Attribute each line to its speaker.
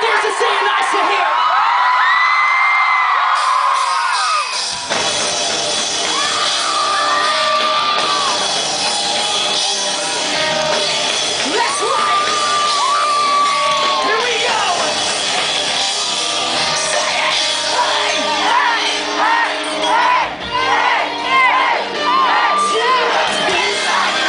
Speaker 1: dares to say it nice hear?